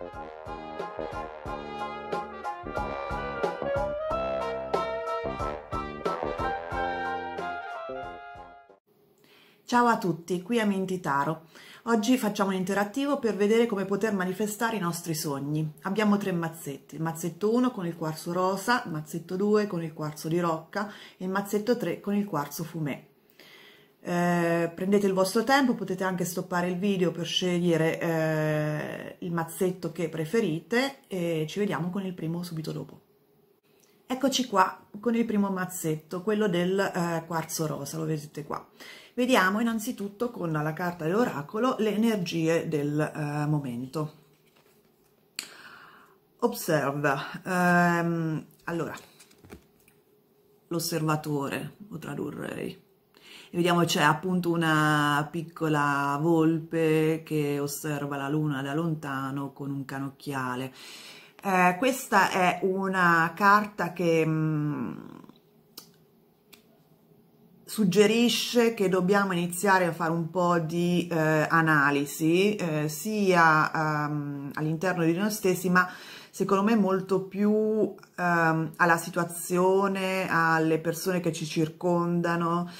Ciao a tutti, qui è Mintitaro. Oggi facciamo un interattivo per vedere come poter manifestare i nostri sogni. Abbiamo tre mazzetti, il mazzetto 1 con il quarzo rosa, il mazzetto 2 con il quarzo di rocca e il mazzetto 3 con il quarzo fumé. Eh, prendete il vostro tempo, potete anche stoppare il video per scegliere eh, il mazzetto che preferite e ci vediamo con il primo subito dopo. Eccoci qua con il primo mazzetto, quello del eh, quarzo rosa, lo vedete qua. Vediamo innanzitutto con la carta dell'oracolo le energie del eh, momento. Observe, ehm, allora, l'osservatore, lo tradurrei. Vediamo c'è appunto una piccola volpe che osserva la luna da lontano con un canocchiale. Eh, questa è una carta che mh, mm, suggerisce che dobbiamo iniziare a fare un po' di eh, analisi eh, sia um, all'interno di noi stessi ma secondo me molto più um, alla situazione, alle persone che ci circondano,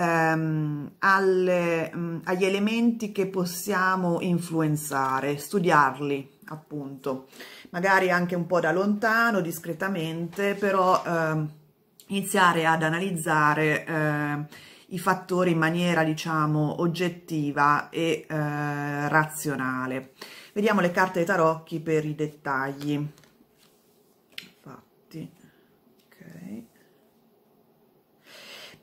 um, alle, um, agli elementi che possiamo influenzare, studiarli appunto, magari anche un po' da lontano, discretamente, però iniziare ad analizzare eh, i fattori in maniera diciamo oggettiva e eh, razionale. Vediamo le carte dei tarocchi per i dettagli. Infatti, ok.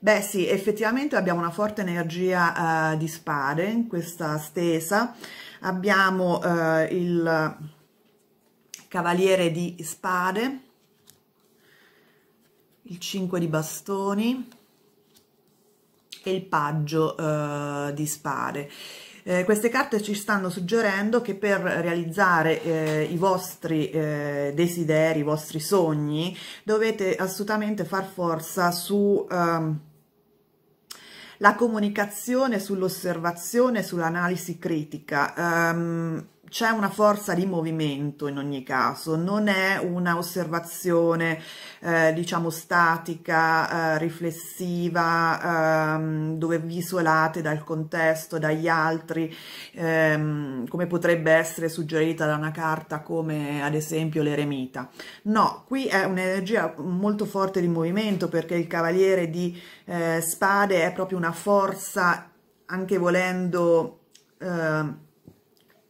Beh sì, effettivamente abbiamo una forte energia uh, di spade in questa stesa, abbiamo uh, il cavaliere di spade, il 5 di bastoni e il paggio uh, di spade. Eh, queste carte ci stanno suggerendo che per realizzare eh, i vostri eh, desideri, i vostri sogni, dovete assolutamente far forza su... Um, la comunicazione sull'osservazione, sull'analisi critica. Um, c'è una forza di movimento in ogni caso, non è una osservazione eh, diciamo statica, eh, riflessiva, ehm, dove vi isolate dal contesto, dagli altri, ehm, come potrebbe essere suggerita da una carta come ad esempio l'eremita. No, qui è un'energia molto forte di movimento perché il cavaliere di eh, spade è proprio una forza, anche volendo... Eh,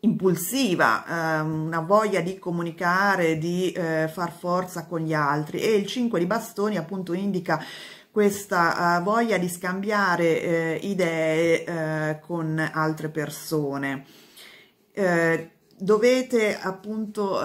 impulsiva, ehm, una voglia di comunicare, di eh, far forza con gli altri e il 5 di bastoni appunto indica questa uh, voglia di scambiare eh, idee eh, con altre persone. Eh, dovete appunto eh,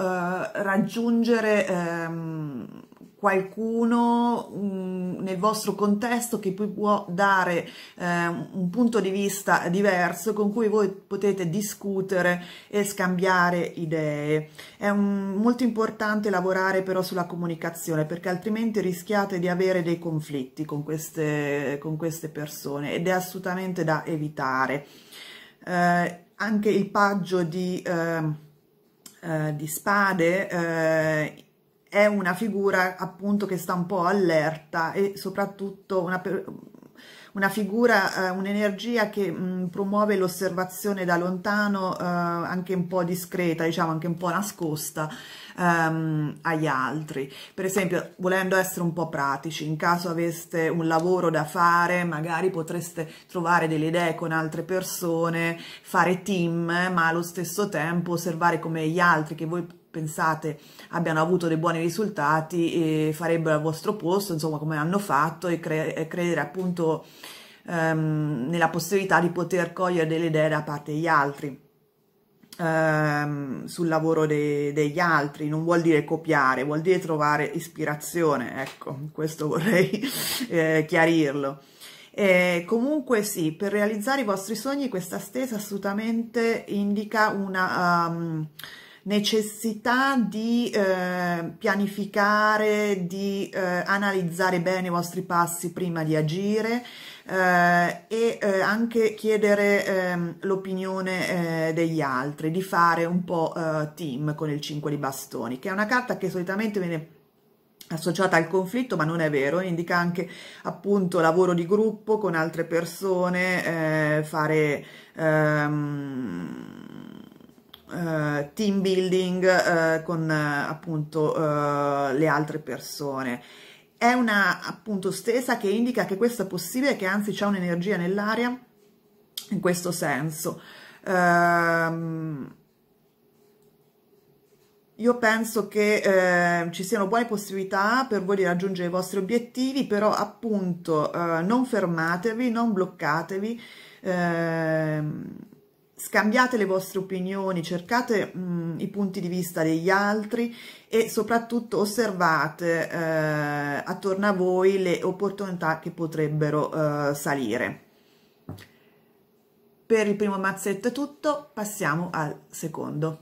raggiungere ehm, qualcuno um, nel vostro contesto che può dare eh, un punto di vista diverso con cui voi potete discutere e scambiare idee. È un, molto importante lavorare però sulla comunicazione perché altrimenti rischiate di avere dei conflitti con queste, con queste persone ed è assolutamente da evitare. Eh, anche il paggio di, eh, eh di spade eh, è una figura appunto che sta un po' allerta e soprattutto una, una figura, eh, un'energia che mh, mm, promuove l'osservazione da lontano, eh, anche un po' discreta, diciamo anche un po' nascosta ehm, agli altri. Per esempio, volendo essere un po' pratici, in caso aveste un lavoro da fare, magari potreste trovare delle idee con altre persone, fare team, ma allo stesso tempo osservare come gli altri che voi pensate abbiano avuto dei buoni risultati e farebbero al vostro posto, insomma come hanno fatto e, cre e credere appunto um, nella possibilità di poter cogliere delle idee da parte degli altri. Um, sul lavoro de degli altri non vuol dire copiare vuol dire trovare ispirazione ecco questo vorrei eh, chiarirlo eh, comunque sì, per realizzare i vostri sogni questa stesa assolutamente indica una um, necessità di eh, pianificare, di eh, analizzare bene i vostri passi prima di agire, eh, e eh, anche chiedere ehm, l'opinione eh, degli altri, di fare un po' eh, team con il 5 di bastoni, che è una carta che solitamente viene associata al conflitto, ma non è vero, indica anche appunto lavoro di gruppo con altre persone, fare ehm, eh, team building eh, con appunto eh, le altre persone. È una appunto stesa che indica che questo è possibile, che anzi c'è un'energia nell'aria in questo senso. Ehm, io penso che eh, ci siano buone possibilità per voi di raggiungere i vostri obiettivi, però appunto eh, non fermatevi, non bloccatevi, eh, scambiate le vostre opinioni, cercate mh, i punti di vista degli altri e soprattutto osservate eh, attorno a voi le opportunità che potrebbero eh, salire. Per il primo mazzetto è tutto, passiamo al secondo.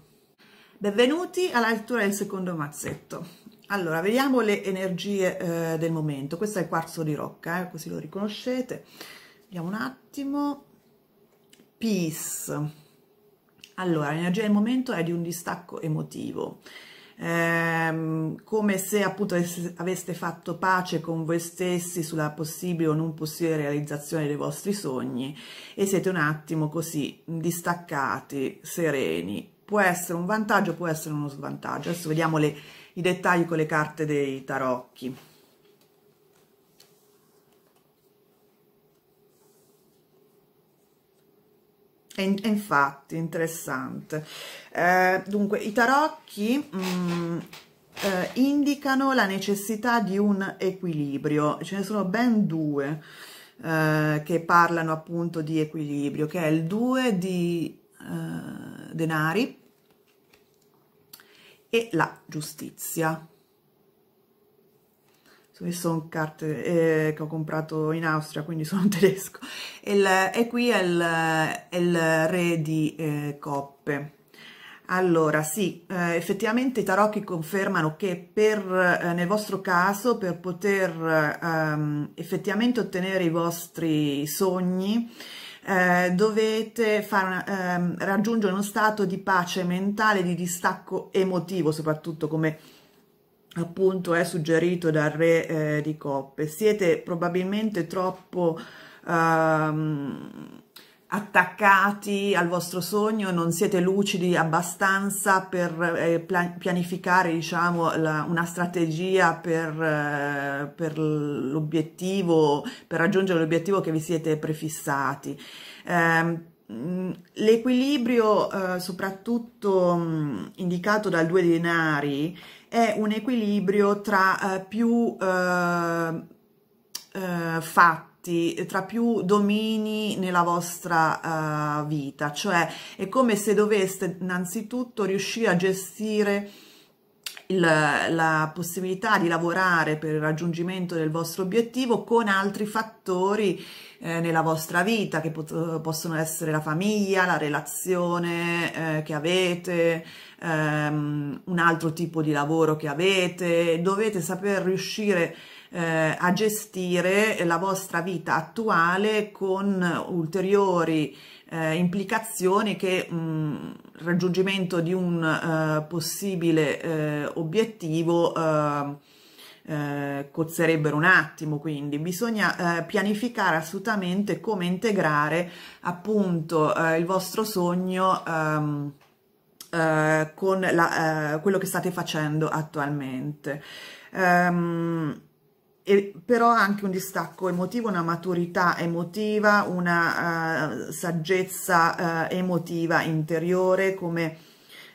Benvenuti alla lettura del secondo mazzetto. Allora, vediamo le energie eh, del momento. Questo è il quarzo di rocca, eh, così lo riconoscete. Vediamo un attimo. Peace. Allora, l'energia del momento è di un distacco emotivo. Eh, come se appunto aveste fatto pace con voi stessi sulla possibile o non possibile realizzazione dei vostri sogni e siete un attimo così distaccati, sereni, può essere un vantaggio, può essere uno svantaggio. Adesso vediamo le, i dettagli con le carte dei tarocchi. Infatti, interessante. Eh, dunque, i tarocchi mh, mm, eh, indicano la necessità di un equilibrio. Ce ne sono ben due eh, che parlano appunto di equilibrio, che è il 2 di eh, denari e la giustizia. Queste sono carte eh, che ho comprato in Austria, quindi sono tedesco. Il, e qui è il, è il re di eh, coppe. Allora, sì, eh, effettivamente i tarocchi confermano che per, eh, nel vostro caso, per poter ehm, effettivamente ottenere i vostri sogni, eh, dovete far, ehm, raggiungere uno stato di pace mentale, di distacco emotivo, soprattutto come appunto è suggerito dal re eh, di coppe. Siete probabilmente troppo... Ehm, attaccati al vostro sogno, non siete lucidi abbastanza per eh, pianificare diciamo, la, una strategia per, eh, per l'obiettivo, per raggiungere l'obiettivo che vi siete prefissati. Eh, L'equilibrio, eh, soprattutto mh, indicato dal due denari, è un equilibrio tra eh, più eh, fatti fatti, tra più domini nella vostra uh, vita, cioè è come se doveste innanzitutto riuscire a gestire il, la possibilità di lavorare per il raggiungimento del vostro obiettivo con altri fattori eh, nella vostra vita che pot possono essere la famiglia, la relazione eh, che avete, ehm, un altro tipo di lavoro che avete, dovete saper riuscire eh, a gestire la vostra vita attuale con ulteriori eh, implicazioni che il raggiungimento di un eh, possibile eh, obiettivo eh, eh, cozzerebbero un attimo, quindi bisogna eh, pianificare assolutamente come integrare appunto il vostro sogno ehm, eh, con la, quello che state facendo attualmente. Um, e però anche un distacco emotivo, una maturità emotiva, una uh, saggezza uh, emotiva interiore come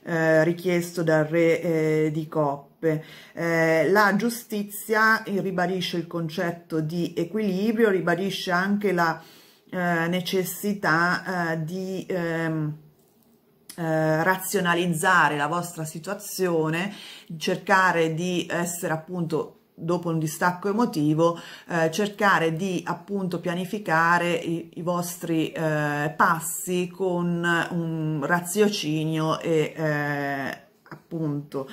uh, richiesto dal re eh, di coppe. Eh, la giustizia ribadisce il concetto di equilibrio, ribadisce anche la necessità di ehm, razionalizzare la vostra situazione, cercare di essere appunto dopo un distacco emotivo, eh, cercare di appunto pianificare i, i vostri eh, passi con un raziocinio e eh, appunto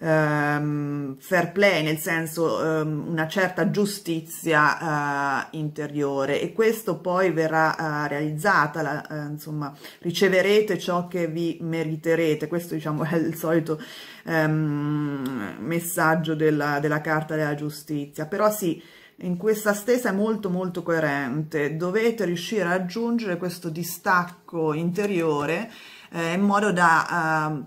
ehm, fair play, nel senso ehm, una certa giustizia eh, interiore. E questo poi verrà eh, realizzata, la, eh, insomma riceverete ciò che vi meriterete, questo diciamo è il solito ehm, messaggio della, della carta della giustizia, però sì, in questa stesa è molto molto coerente, dovete riuscire a raggiungere questo distacco interiore eh, in modo da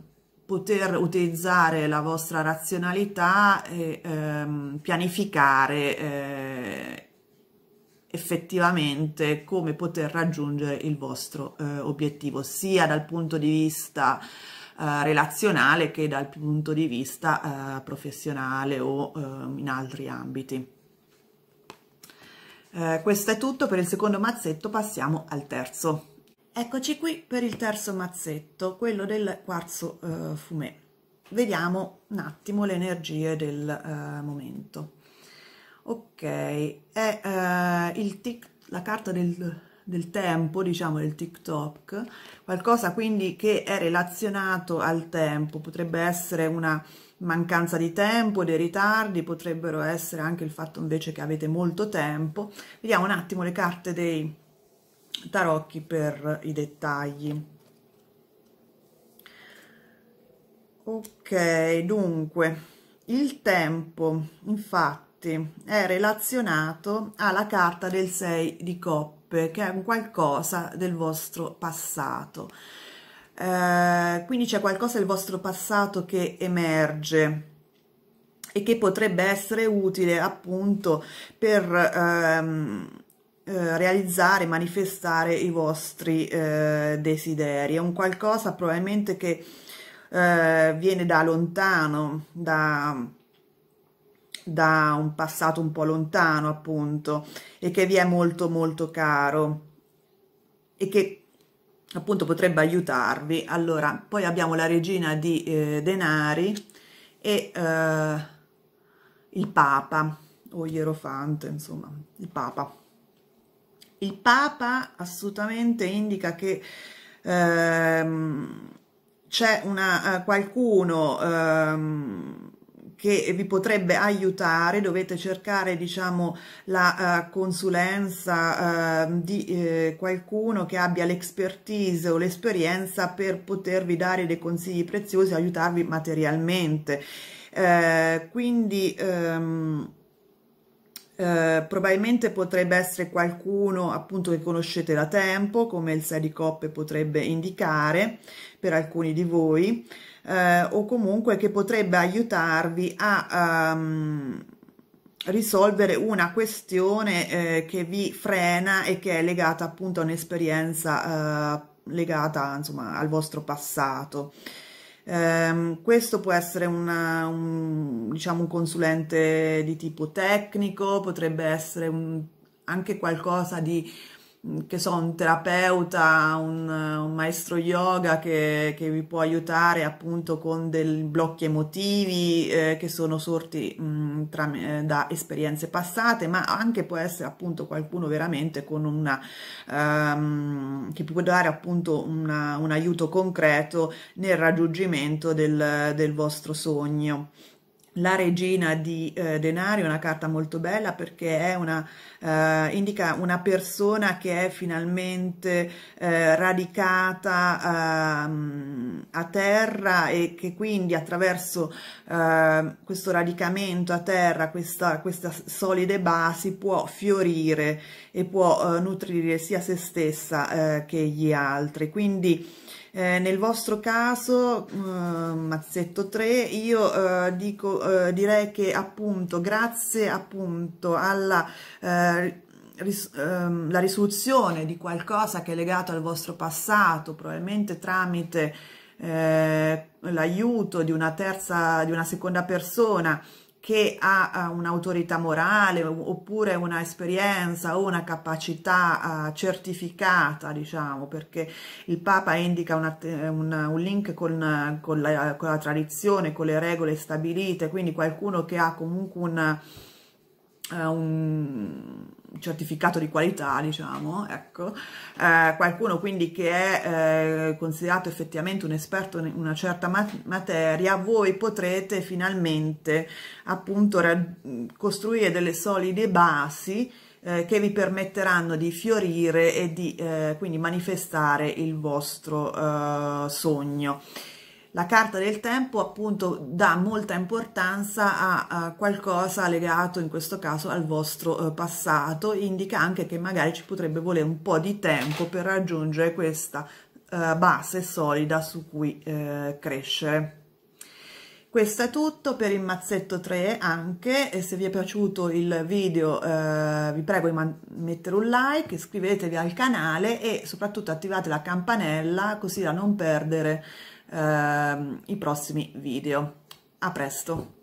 poter utilizzare la vostra razionalità e ehm, pianificare eh, effettivamente come poter raggiungere il vostro eh, obiettivo, sia dal punto di vista eh, relazionale che dal punto di vista eh, professionale o ehm, in altri ambiti. Eh, questo è tutto per il secondo mazzetto, passiamo al terzo. Eccoci qui per il terzo mazzetto, quello del quarzo uh, fumé. Vediamo un attimo le energie del uh, momento. Ok, è uh, il tic, la carta del, del tempo, diciamo del TikTok, qualcosa quindi che è relazionato al tempo, potrebbe essere una mancanza di tempo, dei ritardi, potrebbero essere anche il fatto invece che avete molto tempo. Vediamo un attimo le carte dei tarocchi per i dettagli. Ok dunque il tempo infatti è relazionato alla carta del 6 di coppe che è un qualcosa del vostro passato. Eh, quindi c'è qualcosa del vostro passato che emerge e che potrebbe essere utile appunto per ehm, eh, realizzare, manifestare i vostri eh, desideri. È un qualcosa probabilmente che eh, viene da lontano, da, da un passato un po' lontano appunto e che vi è molto molto caro e che appunto potrebbe aiutarvi. Allora, poi abbiamo la regina di eh, denari e eh, il papa o ierofante, insomma, il papa. Il Papa assolutamente indica che ehm, c'è uh, qualcuno ehm, che vi potrebbe aiutare, dovete cercare diciamo la uh, consulenza uh, di eh, qualcuno che abbia l'expertise o l'esperienza per potervi dare dei consigli preziosi, aiutarvi materialmente. Eh, quindi ehm, eh, probabilmente potrebbe essere qualcuno appunto che conoscete da tempo, come il 6 di coppe potrebbe indicare per alcuni di voi, eh, o comunque che potrebbe aiutarvi a um, risolvere una questione eh, che vi frena e che è legata appunto a un'esperienza eh, legata insomma al vostro passato. Um, questo può essere una, un, diciamo, un consulente di tipo tecnico, potrebbe essere un, anche qualcosa di che so, un terapeuta, un, un maestro yoga che, che, vi può aiutare appunto con dei blocchi emotivi eh, che sono sorti mh, tra, eh, da esperienze passate, ma anche può essere appunto qualcuno veramente con una, um, che può dare appunto una, un aiuto concreto nel raggiungimento del, del vostro sogno la regina di eh, denari, una carta molto bella perché è una, eh, indica una persona che è finalmente eh, radicata ehm, a terra e che quindi attraverso ehm, questo radicamento a terra, questa, queste solide basi può fiorire e può eh, nutrire sia se stessa eh, che gli altri. Quindi eh, nel vostro caso, eh, mazzetto 3, io eh, dico, eh, direi che appunto grazie appunto alla eh, ris ehm, la risoluzione di qualcosa che è legato al vostro passato, probabilmente tramite eh, l'aiuto di una terza, di una seconda persona, che ha un'autorità morale oppure una esperienza o una capacità uh, certificata, diciamo, perché il Papa indica una, una, un link con, con, la, con, la, tradizione, con le regole stabilite, quindi qualcuno che ha comunque una, eh, un certificato di qualità, diciamo, ecco, eh, qualcuno quindi che è eh, considerato effettivamente un esperto in una certa mat materia, voi potrete finalmente appunto costruire delle solide basi eh, che vi permetteranno di fiorire e di eh, quindi manifestare il vostro eh, sogno. La carta del tempo appunto dà molta importanza a, a qualcosa legato in questo caso al vostro eh, passato, indica anche che magari ci potrebbe volere un po' di tempo per raggiungere questa eh, base solida su cui eh, crescere. Questo è tutto per il mazzetto 3 anche e se vi è piaciuto il video eh, vi prego di mettere un like, iscrivetevi al canale e soprattutto attivate la campanella così da non perdere eh, i prossimi video. A presto!